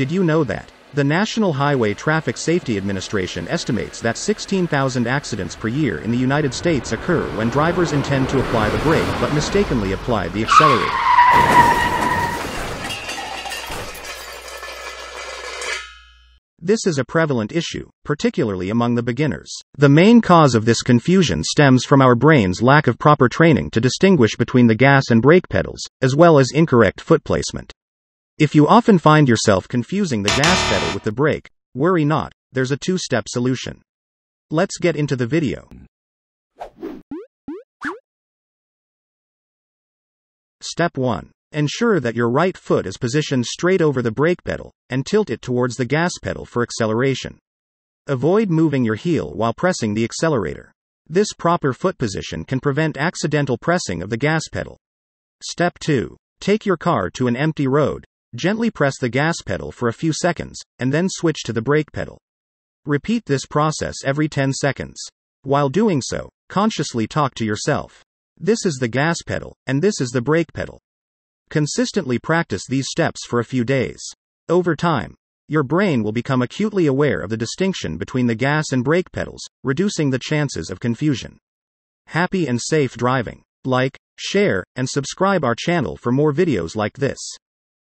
Did you know that? The National Highway Traffic Safety Administration estimates that 16,000 accidents per year in the United States occur when drivers intend to apply the brake but mistakenly apply the accelerator. This is a prevalent issue, particularly among the beginners. The main cause of this confusion stems from our brain's lack of proper training to distinguish between the gas and brake pedals, as well as incorrect foot placement. If you often find yourself confusing the gas pedal with the brake, worry not, there's a two step solution. Let's get into the video. Step 1. Ensure that your right foot is positioned straight over the brake pedal, and tilt it towards the gas pedal for acceleration. Avoid moving your heel while pressing the accelerator. This proper foot position can prevent accidental pressing of the gas pedal. Step 2. Take your car to an empty road, gently press the gas pedal for a few seconds, and then switch to the brake pedal. Repeat this process every 10 seconds. While doing so, consciously talk to yourself. This is the gas pedal, and this is the brake pedal. Consistently practice these steps for a few days. Over time, your brain will become acutely aware of the distinction between the gas and brake pedals, reducing the chances of confusion. Happy and safe driving. Like, share, and subscribe our channel for more videos like this.